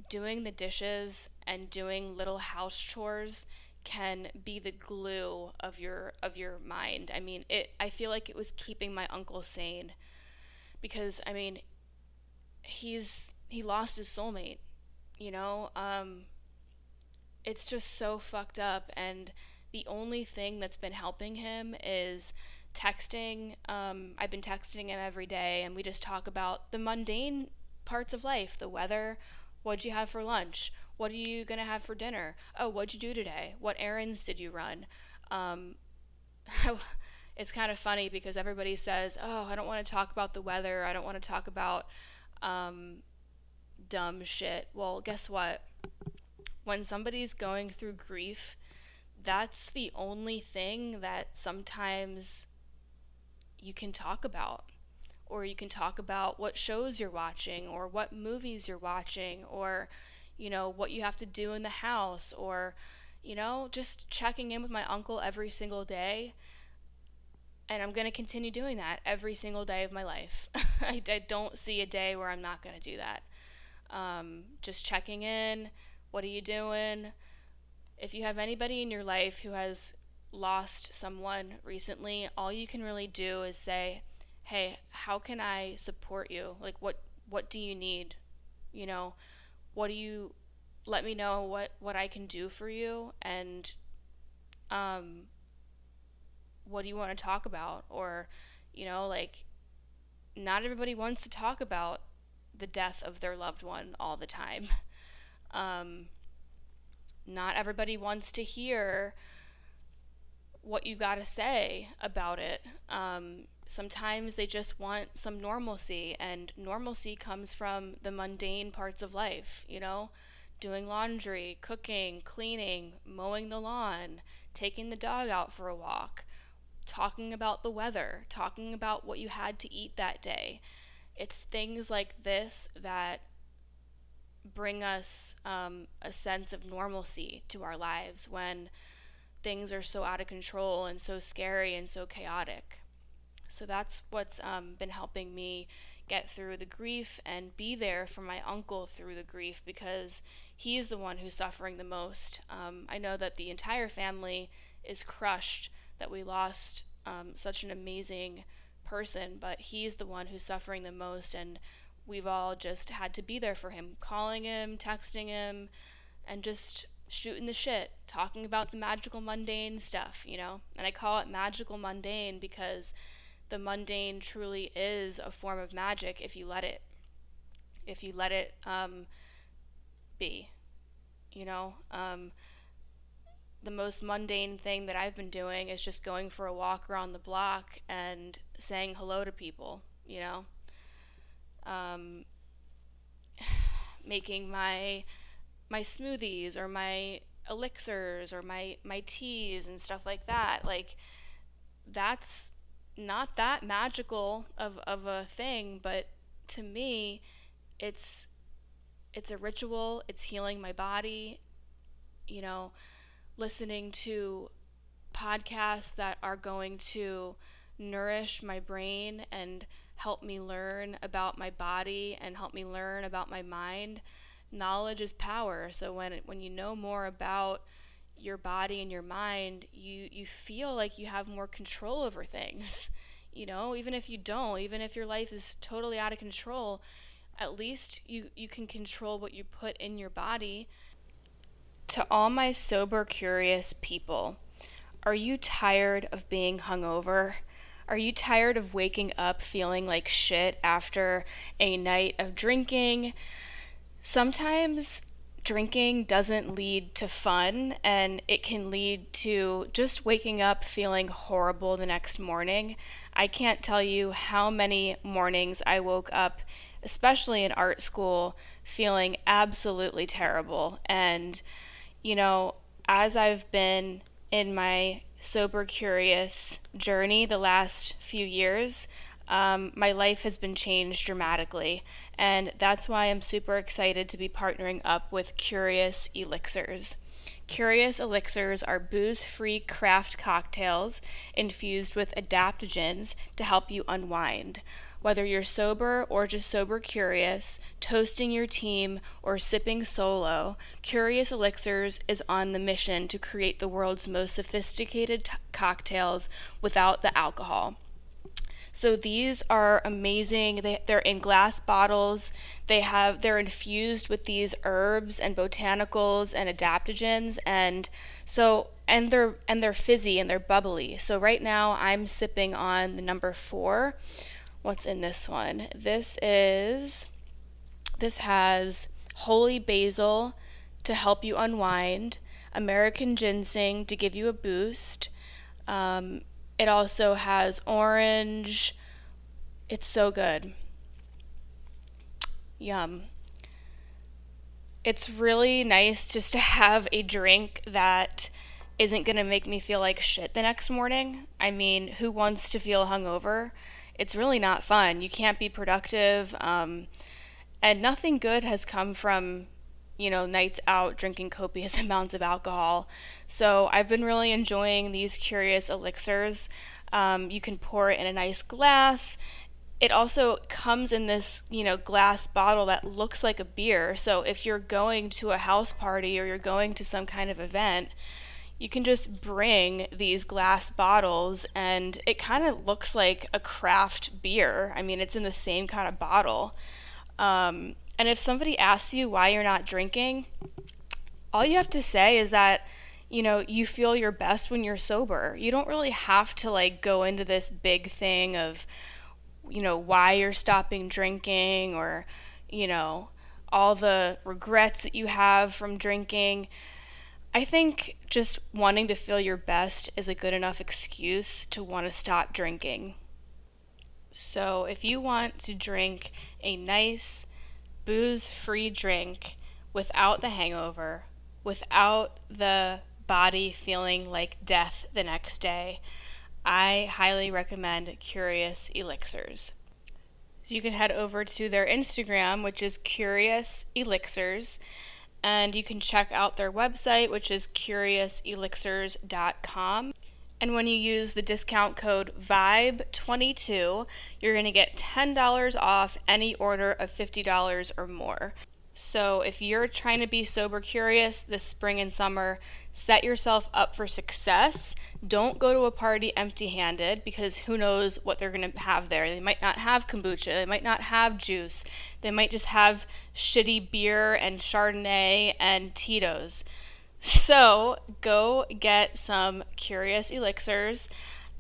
doing the dishes and doing little house chores can be the glue of your of your mind. I mean, it I feel like it was keeping my uncle sane because I mean, he's he lost his soulmate, you know? Um it's just so fucked up and the only thing that's been helping him is texting. Um, I've been texting him every day, and we just talk about the mundane parts of life the weather, what'd you have for lunch, what are you to have for dinner, oh, what'd you do today, what errands did you run. Um, it's kind of funny because everybody says, oh, I don't want to talk about the weather, I don't want to talk about um, dumb shit. Well, guess what? When somebody's going through grief, that's the only thing that sometimes you can talk about. Or you can talk about what shows you're watching, or what movies you're watching, or, you know, what you have to do in the house, or, you know, just checking in with my uncle every single day. And I'm going to continue doing that every single day of my life. I, I, don't see a day where I'm not going to do that. Um, just checking in. What are you doing? If you have anybody in your life who has lost someone recently, all you can really do is say, "Hey, how can I support you? Like what what do you need? You know, what do you let me know what what I can do for you and um what do you want to talk about or you know, like not everybody wants to talk about the death of their loved one all the time. Um, not everybody wants to hear what you got to say about it. Um, sometimes they just want some normalcy, and normalcy comes from the mundane parts of life, you know, doing laundry, cooking, cleaning, mowing the lawn, taking the dog out for a walk, talking about the weather, talking about what you had to eat that day. It's things like this that bring us um, a sense of normalcy to our lives when things are so out of control and so scary and so chaotic. So that's what's um, been helping me get through the grief and be there for my uncle through the grief because he's the one who's suffering the most. Um, I know that the entire family is crushed that we lost um, such an amazing person, but he's the one who's suffering the most, and we've all just had to be there for him, calling him, texting him, and just shooting the shit, talking about the magical mundane stuff, you know? And I call it magical mundane because the mundane truly is a form of magic if you let it if you let it um, be you know um, the most mundane thing that i've been doing is just going for a walk around the block and saying hello to people you know? Um, making my my smoothies or my elixirs or my my teas and stuff like that. Like that's not that magical of, of a thing but to me it's it's a ritual. It's healing my body you know listening to podcasts that are going to nourish my brain and help me learn about my body and help me learn about my mind. Knowledge is power. So when when you know more about your body and your mind, you you feel like you have more control over things. You know, even if you don't, even if your life is totally out of control, at least you you can control what you put in your body. To all my sober curious people, are you tired of being hungover? Are you tired of waking up feeling like shit after a night of drinking? Sometimes drinking doesn't lead to fun and it can lead to just waking up feeling horrible the next morning. I can't tell you how many mornings I woke up, especially in art school, feeling absolutely terrible. And, you know, as I've been in my sober curious journey the last few years, um, my life has been changed dramatically. And that's why I'm super excited to be partnering up with Curious Elixirs. Curious Elixirs are booze free craft cocktails infused with adaptogens to help you unwind. Whether you're sober or just sober curious, toasting your team, or sipping solo, Curious Elixirs is on the mission to create the world's most sophisticated cocktails without the alcohol. So these are amazing. They, they're in glass bottles. They have they're infused with these herbs and botanicals and adaptogens and so and they're and they're fizzy and they're bubbly. So right now I'm sipping on the number 4 what's in this one. This is this has holy basil to help you unwind, American ginseng to give you a boost. Um, it also has orange. It's so good. Yum. It's really nice just to have a drink that isn't going to make me feel like shit the next morning. I mean, who wants to feel hungover? It's really not fun. You can't be productive. Um, and nothing good has come from, you know, nights out drinking copious amounts of alcohol. So I've been really enjoying these curious elixirs. Um, you can pour it in a nice glass. It also comes in this, you know, glass bottle that looks like a beer. So if you're going to a house party or you're going to some kind of event, you can just bring these glass bottles and it kind of looks like a craft beer. I mean, it's in the same kind of bottle. Um, and if somebody asks you why you're not drinking, all you have to say is that, you know, you feel your best when you're sober. You don't really have to like go into this big thing of, you know, why you're stopping drinking or, you know, all the regrets that you have from drinking I think just wanting to feel your best is a good enough excuse to want to stop drinking. So, if you want to drink a nice, booze free drink without the hangover, without the body feeling like death the next day, I highly recommend Curious Elixirs. So you can head over to their Instagram, which is Curious Elixirs, and you can check out their website, which is curiouselixirs.com. And when you use the discount code VIBE22, you're going to get $10 off any order of $50 or more. So if you're trying to be sober curious this spring and summer, set yourself up for success. Don't go to a party empty handed because who knows what they're going to have there. They might not have kombucha, they might not have juice, they might just have shitty beer and Chardonnay and Tito's. So go get some Curious Elixirs.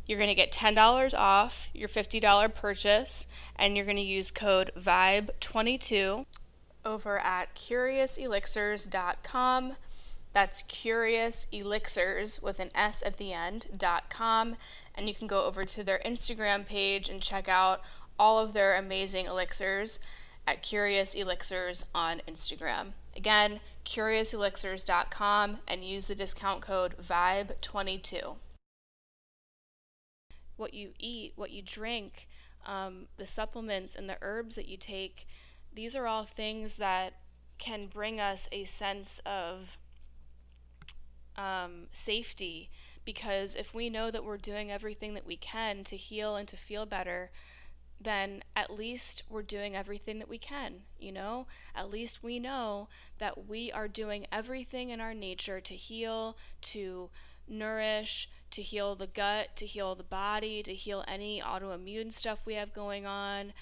You're going to get $10 off your $50 purchase, and you're going to use code VIBE22 over at curiouselixirs.com. That's Curious Elixirs with an S at the end, dot com. And you can go over to their Instagram page and check out all of their amazing elixirs at Curious Elixirs on Instagram. Again, curiouselixirs.com and use the discount code VIBE22. What you eat, what you drink, um, the supplements and the herbs that you take, these are all things that can bring us a sense of um, safety because if we know that we're doing everything that we can to heal and to feel better, then at least we're doing everything that we can, you know? At least we know that we are doing everything in our nature to heal, to nourish, to heal the gut, to heal the body, to heal any autoimmune stuff we have going on.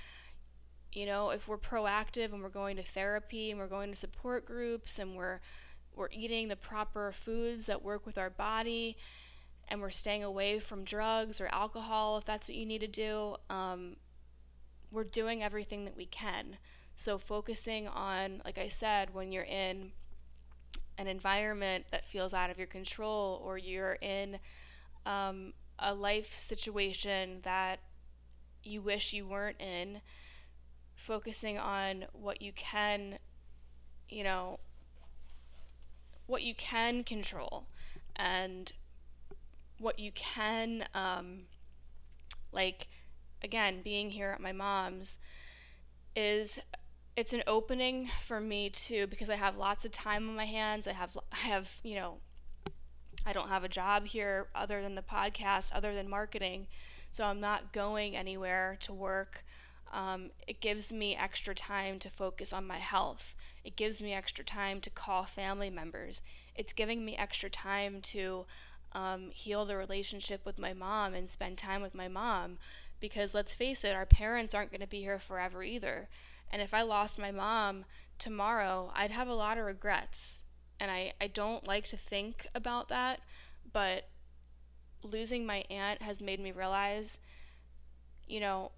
You know, if we're proactive and we're going to therapy and we're going to support groups and we're we're eating the proper foods that work with our body and we're staying away from drugs or alcohol if that's what you need to do um, we're doing everything that we can. So, focusing on, like I said, when you're in an environment that feels out of your control or you're in um, a life situation that you wish you weren't in, focusing on what you can, you know, what you can control and what you can, um, like, again, being here at my mom's is it's an opening for me too because I have lots of time on my hands. I have I have, you know, I don't have a job here other than the podcast, other than marketing. So I'm not going anywhere to work. Um, it gives me extra time to focus on my health. It gives me extra time to call family members. It's giving me extra time to um, heal the relationship with my mom and spend time with my mom because let's face it, our parents aren't going to be here forever either. And if I lost my mom tomorrow, I'd have a lot of regrets. And I, I don't like to think about that, but losing my aunt has made me realize, you know,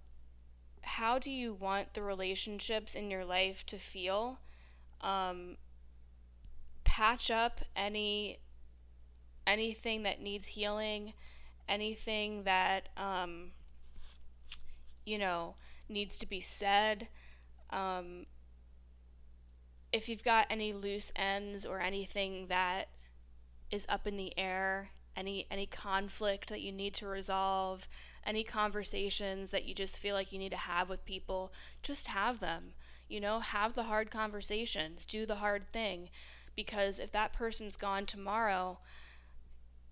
how do you want the relationships in your life to feel? Um, patch up any anything that needs healing, anything that um, you know, needs to be said. Um, if you've got any loose ends or anything that is up in the air, any any conflict that you need to resolve, any conversations that you just feel like you need to have with people, just have them. You know, have the hard conversations, do the hard thing because if that person's gone tomorrow,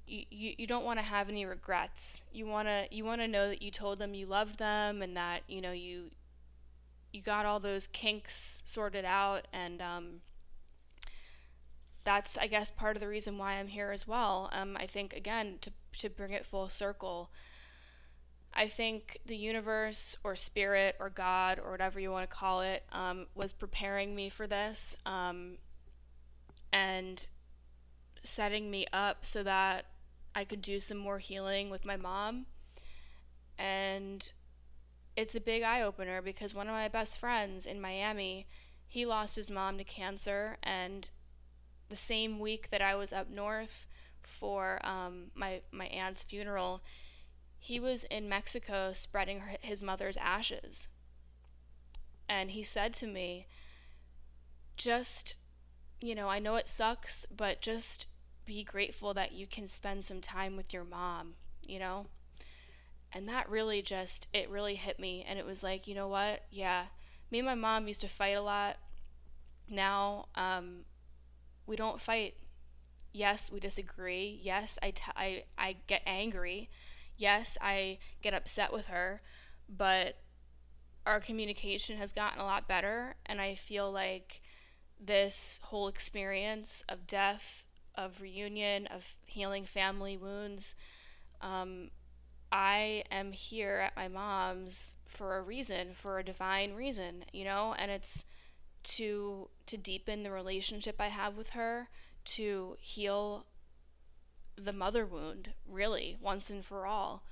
you, you, don't want to have any regrets. You want to you want to know that you told them you loved them and that you know you you got all those kinks sorted out and um, that's I guess part of the reason why I'm here as well. Um, I think again to to bring it full circle. I think the universe or spirit or God or whatever you want to call it um, was preparing me for this um, and setting me up so that I could do some more healing with my mom. And it's a big eye opener because one of my best friends in Miami, he lost his mom to cancer. And the same week that I was up north for um, my, my aunt's funeral, he was in Mexico spreading her, his mother's ashes. And he said to me, just, you know, I know it sucks, but just be grateful that you can spend some time with your mom, you know? And that really just, it really hit me. And it was like, you know what? Yeah. Me and my mom used to fight a lot. Now, um, we don't fight. Yes, we disagree. Yes, I, t- I, I get angry. Yes, I get upset with her. But our communication has gotten a lot better. And I feel like this whole experience of death, of reunion, of healing family wounds, um, I am here at my mom's for a reason, for a divine reason, you know, and it's to to deepen the relationship I have with her, to heal the mother wound, really, once and for all,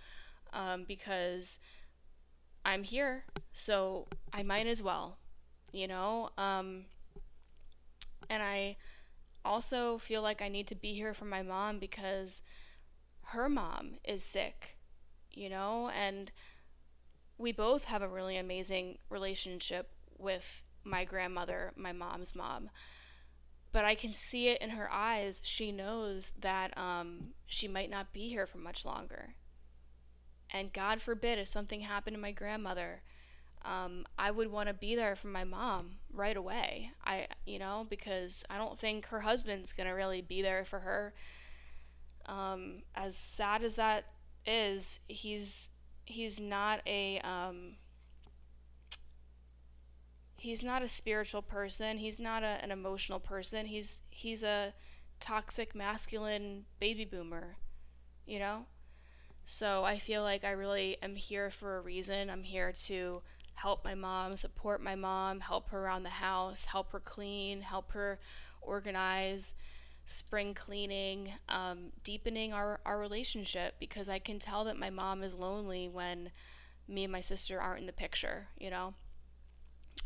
um, because I'm here, so I might as well, you know. Um, and I also feel like I need to be here for my mom because her mom is sick you know? And we both have a really amazing relationship with my grandmother, my mom's mom. But I can see it in her eyes. She knows that um, she might not be here for much longer. And God forbid if something happened to my grandmother, um, I would want to be there for my mom right away. I, you know, because I don't think her husband's gonna really be there for her. Um, as sad as that is he's he's not a um, he's not a spiritual person. He's not a, an emotional person. He's he's a toxic masculine baby boomer, you know? So I feel like I really am here for a reason. I'm here to help my mom, support my mom, help her around the house, help her clean, help her organize spring cleaning, um, deepening our, our relationship because I can tell that my mom is lonely when me and my sister aren't in the picture, you know?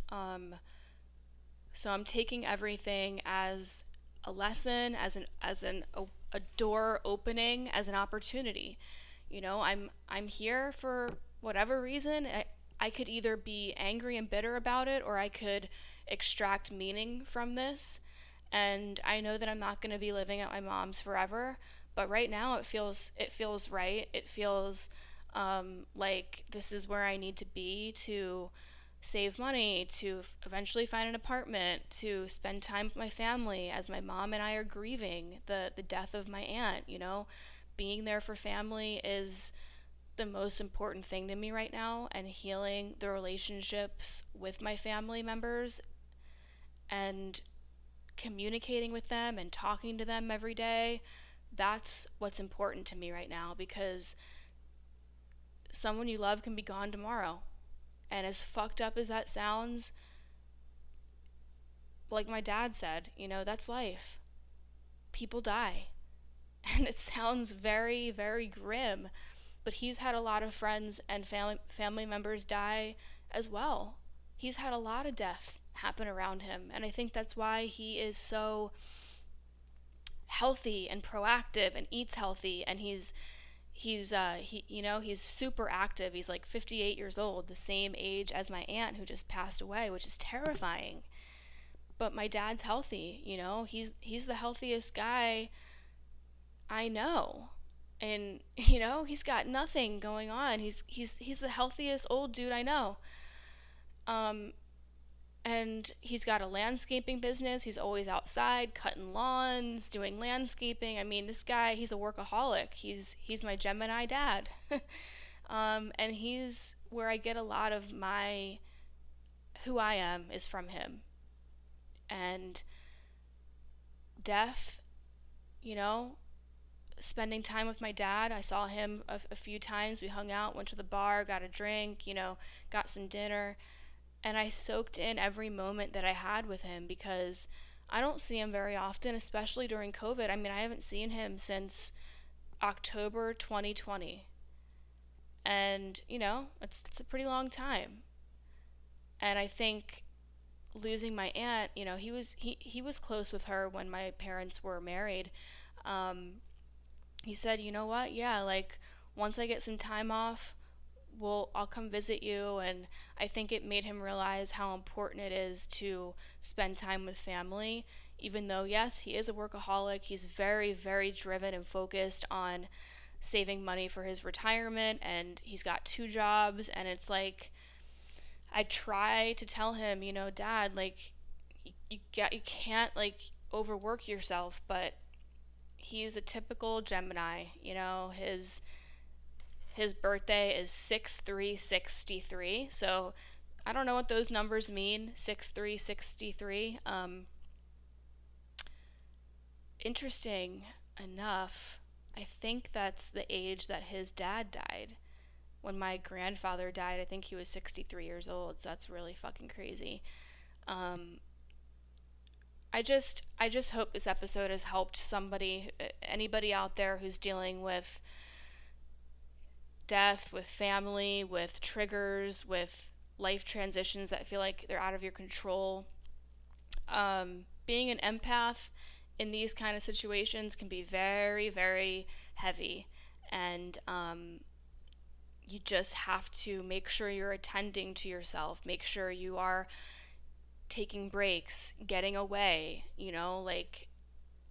Um, so I'm taking everything as a lesson, as an as an a, a door opening, as an opportunity. You know, I'm I'm here for whatever reason. I, I could either be angry and bitter about it or I could extract meaning from this and I know that I'm not going to be living at my mom's forever, but right now it feels it feels right. It feels um, like this is where I need to be to save money, to eventually find an apartment, to spend time with my family as my mom and I are grieving the the death of my aunt, you know. Being there for family is the most important thing to me right now and healing the relationships with my family members and communicating with them and talking to them every day, that's what's important to me right now because someone you love can be gone tomorrow. And as fucked up as that sounds, like my dad said, you know, that's life. People die. And it sounds very, very grim, but he's had a lot of friends and family family members die as well. He's had a lot of death happen around him. And I think that's why he is so healthy and proactive and eats healthy and he's he's uh he you know he's super active. He's like 58 years old the same age as my aunt who just passed away which is terrifying. But my dad's healthy you know? He's he's the healthiest guy i know. And you know he's got nothing going on. He's he's he's the healthiest old dude i know. Um and he's got a landscaping business. He's always outside cutting lawns, doing landscaping. I mean, this guy, he's a workaholic. He's he's my Gemini dad. um, and he's where I get a lot of my who I am is from him. And death, you know, spending time with my dad. I saw him a, a few times. We hung out, went to the bar, got a drink, you know, got some dinner and I soaked in every moment that I had with him because I don't see him very often, especially during COVID. I mean, I haven't seen him since October 2020. And, you know, it's, it's a pretty long time. And I think losing my aunt, you know, he was he, he was close with her when my parents were married. Um, he said, you know what? Yeah, like once I get some time off, well, I'll come visit you. And I think it made him realize how important it is to spend time with family. Even though, yes, he is a workaholic, he's very, very driven and focused on saving money for his retirement and he's got two jobs and it's like I try to tell him, you know, dad, like you, you get you can't like overwork yourself, but he's a typical Gemini, you know, his his birthday is 6363. So I don't know what those numbers mean, 6363. Um interesting enough, I think that's the age that his dad died. When my grandfather died, I think he was 63 years old. So that's really fucking crazy. Um, I just I just hope this episode has helped somebody anybody out there who's dealing with death, with family, with triggers, with life transitions that feel like they're out of your control. Um, being an empath in these kind of situations can be very, very heavy. And um, you just have to make sure you're attending to yourself, make sure you are taking breaks, getting away, you know, like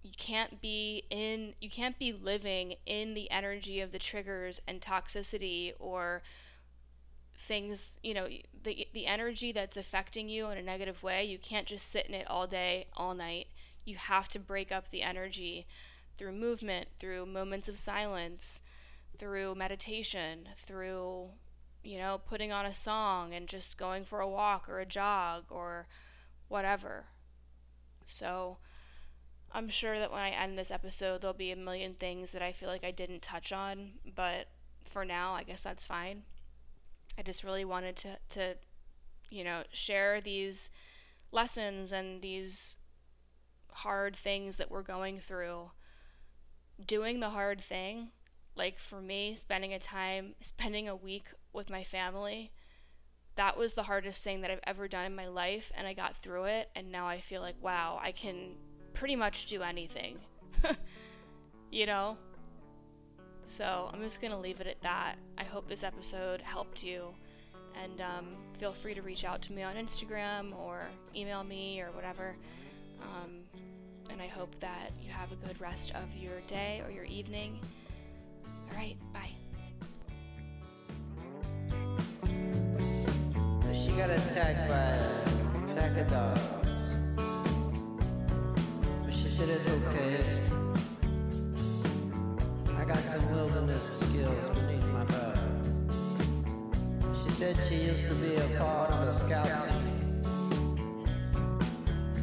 you can't be in you can't be living in the energy of the triggers and toxicity or things, you know, the the energy that's affecting you in a negative way, you can't just sit in it all day, all night you have to break up the energy through movement, through moments of silence, through meditation, through, you know, putting on a song and just going for a walk or a jog or whatever. So, I'm sure that when I end this episode, there'll be a million things that I feel like I didn't touch on, but for now, I guess that's fine. I just really wanted to, to you know, share these lessons and these hard things that we're going through, doing the hard thing, like for me, spending a time, spending a week with my family, that was the hardest thing that I've ever done in my life, and I got through it, and now I feel like, wow, I can pretty much do anything. you know? So I'm just gonna leave it at that. I hope this episode helped you. And um, feel free to reach out to me on Instagram or email me or whatever. Um, and I hope that you have a good rest of your day or your evening. All right, bye. She got attacked by a pack of dogs. Said it's okay. I got some wilderness skills beneath my belt. She said she used to be a part of a scout team.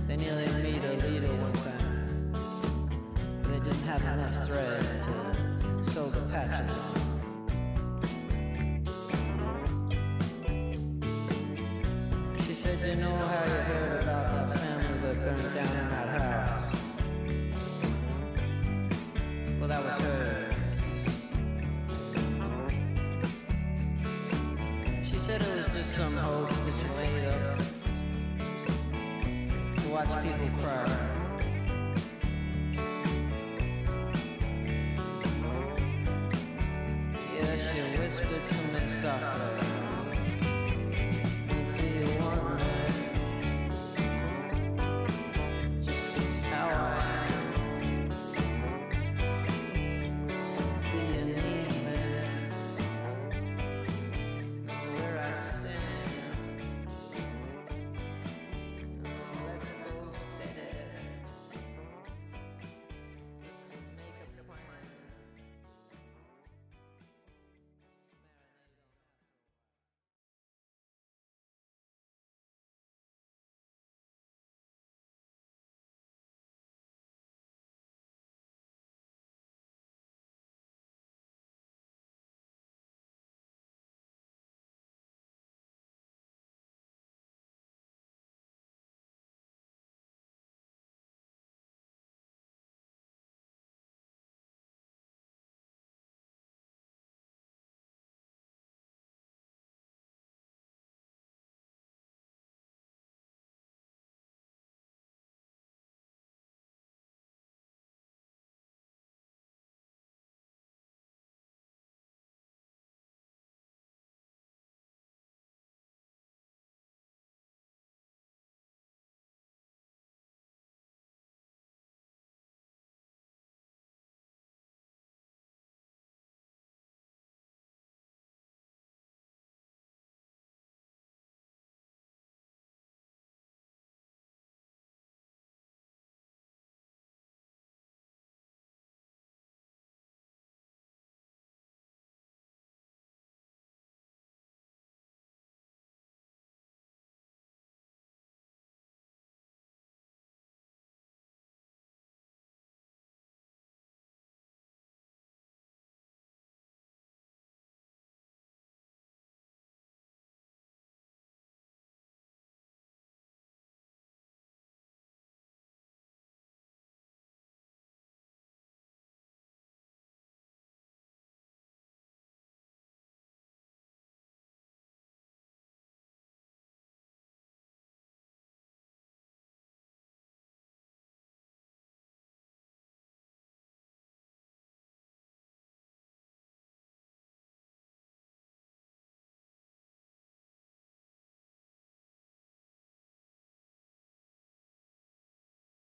They nearly meet a leader one time. They didn't have enough thread to sew the patches on. She said, You know how you heard